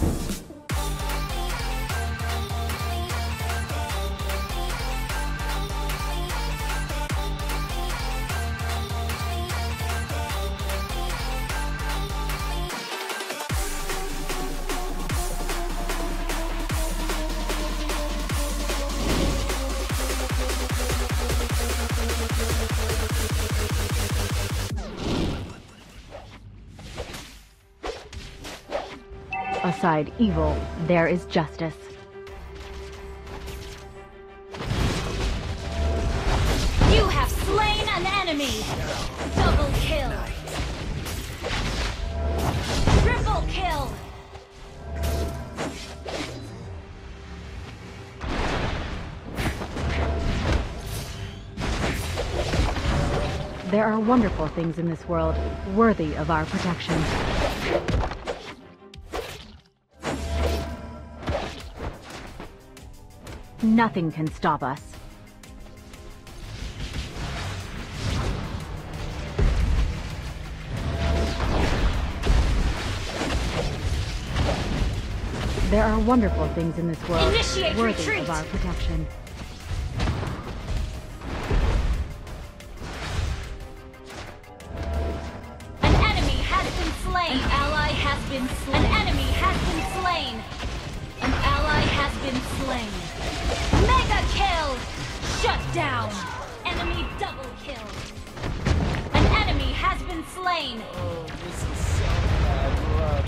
Bye. Aside evil, there is justice. You have slain an enemy! Double kill! Triple kill! There are wonderful things in this world, worthy of our protection. Nothing can stop us. There are wonderful things in this world, Initiate worthy retreat. of our protection. An enemy has been slain! An ally has been slain! An enemy has been slain! Been slain! Mega kill! Shut down! Enemy double kill! An enemy has been slain! Oh, this is so bad.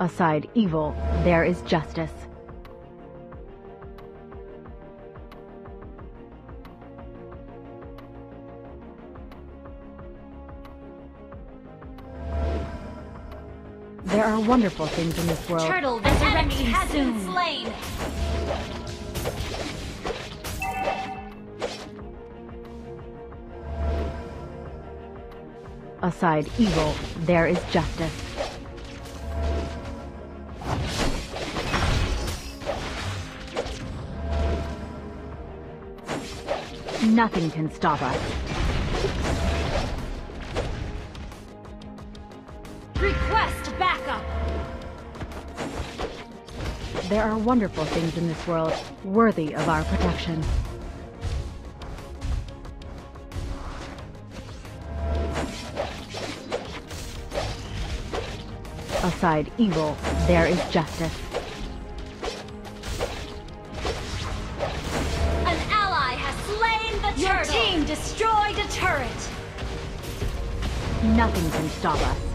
Look. Aside evil, there is justice. There are wonderful things in this world. Turtle An enemy has been slain! Aside evil, there is justice. Nothing can stop us. Request There are wonderful things in this world, worthy of our protection. Aside evil, there is justice. An ally has slain the Your turtle! Your team destroyed a turret! Nothing can stop us.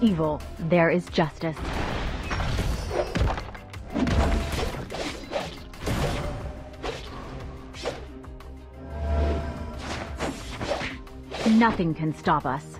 Evil, there is justice. Nothing can stop us.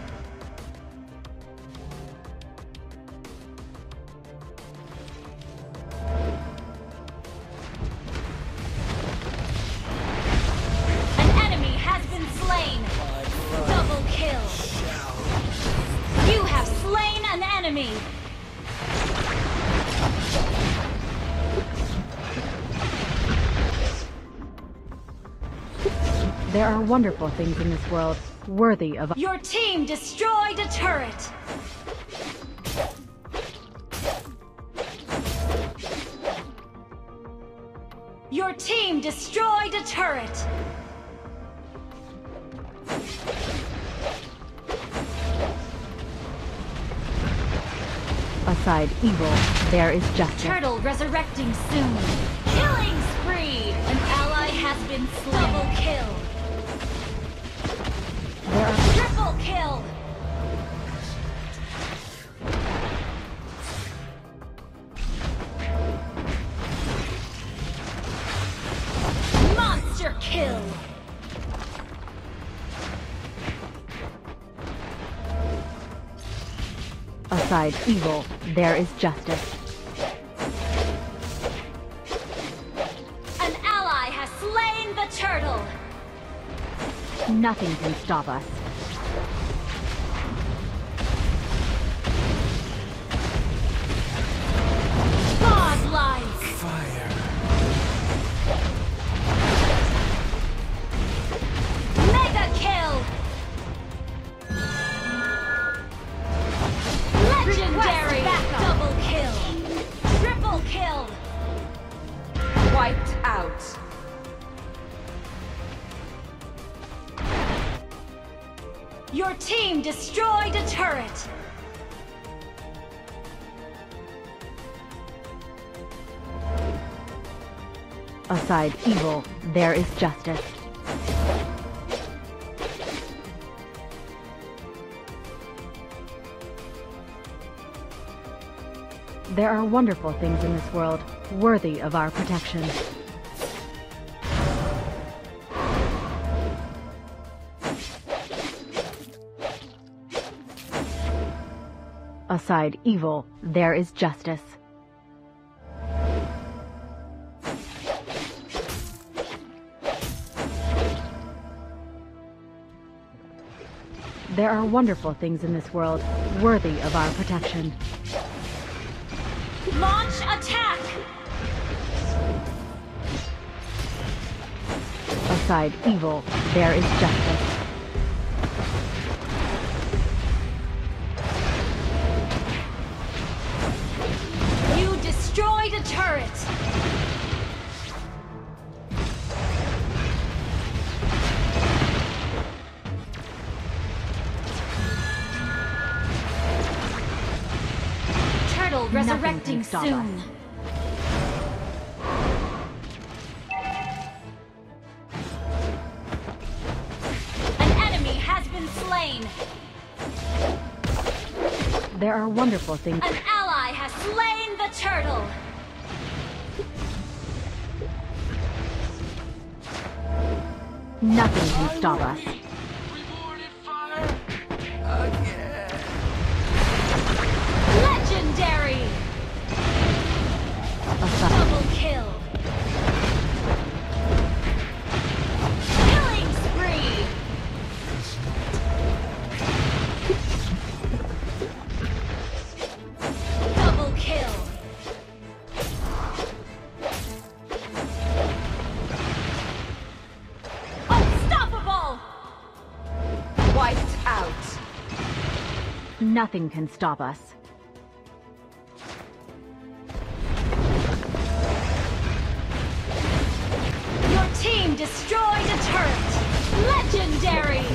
There are wonderful things in this world, worthy of Your team destroyed a turret! Your team destroyed a turret! Aside evil, there is justice. Turtle resurrecting soon! Killing spree! An ally has been slain! Double kill! kill! Monster kill! Aside evil, there is justice. An ally has slain the turtle! Nothing can stop us. Destroyed a turret. Aside evil, there is justice. There are wonderful things in this world, worthy of our protection. Aside evil, there is justice. There are wonderful things in this world, worthy of our protection. Launch attack. Aside evil, there is justice. Nothing resurrecting soon. us. An enemy has been slain. There are wonderful things. An ally has slain the turtle. Nothing can stop us. Nothing can stop us. Your team destroyed a turret. Legendary.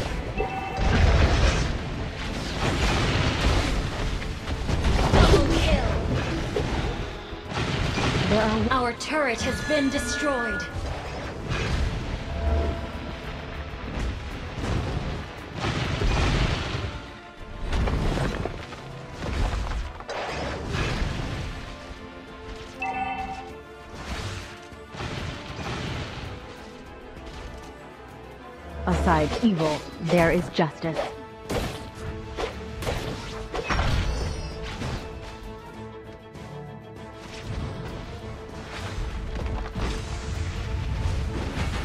Double kill. Our turret has been destroyed. Aside evil, there is justice.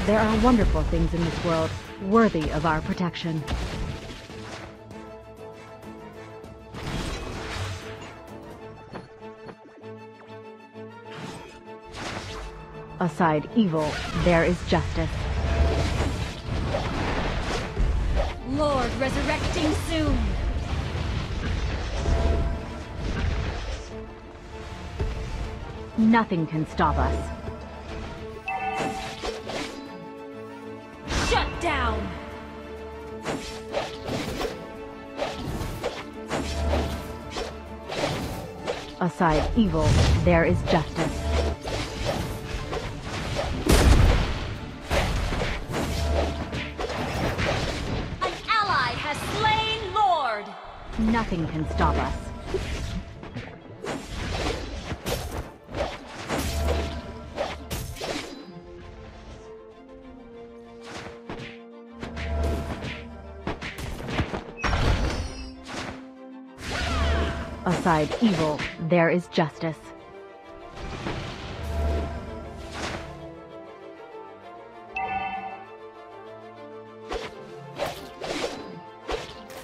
There are wonderful things in this world, worthy of our protection. Aside evil, there is justice. Resurrecting soon. Nothing can stop us. Shut down. Aside evil, there is justice. Nothing can stop us. Aside evil, there is justice.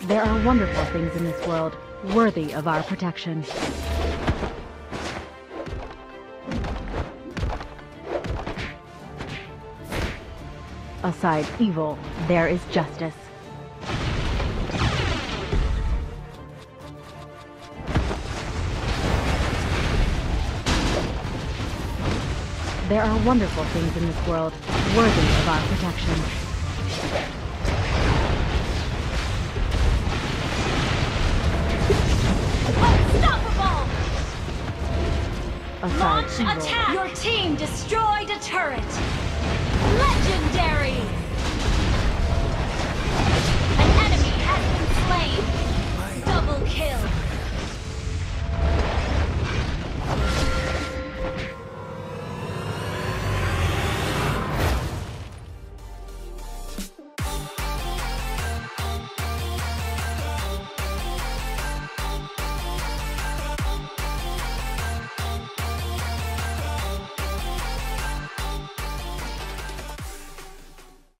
There are wonderful things in this world, worthy of our protection. Aside evil, there is justice. There are wonderful things in this world, worthy of our protection. Attack! Your team destroyed a turret! Legendary!